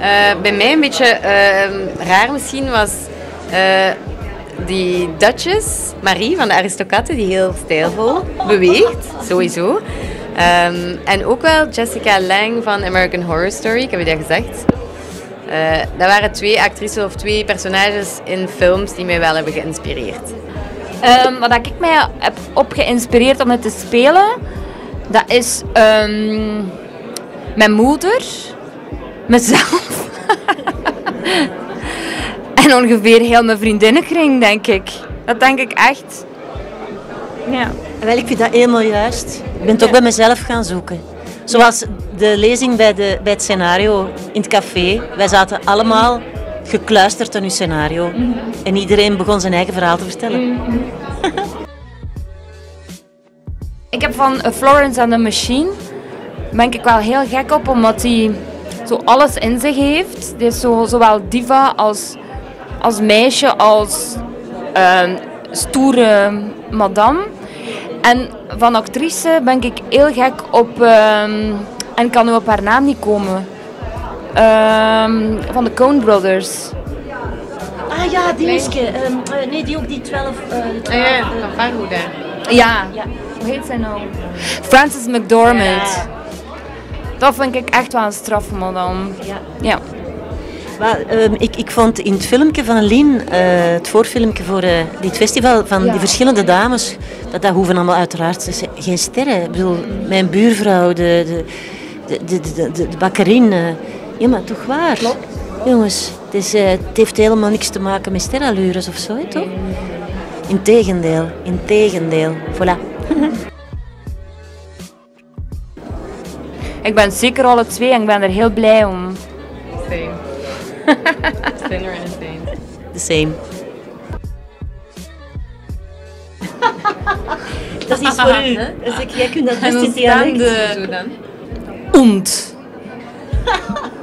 Eh, bij mij een beetje eh, raar misschien was eh, die Duchess, Marie van de Aristocaten, die heel stijlvol beweegt, sowieso. Ehm, en ook wel Jessica Lange van American Horror Story, ik heb je dat gezegd. Eh, dat waren twee actrices of twee personages in films die mij wel hebben geïnspireerd. Ehm, wat ik mij heb op geïnspireerd om het te spelen, dat is ehm, mijn moeder, mezelf en ongeveer heel mijn vriendinnenkring, denk ik. Dat denk ik echt. Ja. Wel, ik vind dat helemaal juist. Ik ben het ook bij mezelf gaan zoeken. Zoals de lezing bij, de, bij het scenario in het café. Wij zaten allemaal gekluisterd aan uw scenario. En iedereen begon zijn eigen verhaal te vertellen. Ik heb van Florence and the Machine ben ik wel heel gek op, omdat hij zo alles in zich heeft. Die is zo, zowel diva als, als meisje, als ehm, stoere madame. En van actrice ben ik heel gek op, ehm, en kan nu op haar naam niet komen, Ehm, van de Coen Brothers. Ah ja, die Miske. nee, die ook die 12. Ah ja, van Farhoeda. Ja. hoe heet zij nou? Frances McDormand. Dat vind ik echt wel een straffe madame. Ja. Ja. Maar, ehm, ik, ik vond in het filmpje van Lien, eh, het voorfilmpje voor eh, dit festival, van Ja. die verschillende dames, dat, dat hoeven allemaal uiteraard geen sterren. Ik bedoel, mijn buurvrouw, de, de, de, de, de, bakkerin. eh, ja, maar toch waar. Jongens, het, is, het heeft helemaal niks te maken met sterallures of zo, hè, toch? Integendeel, integendeel. Voilà. Ik ben zeker alle twee en ik ben er heel blij om. Same. And. The same. dat is iets voor u. Dus ik, jij kunt dat best dialect. staande... Zo dan. Und.